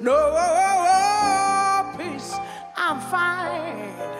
no oh, oh, oh, peace I'm fine.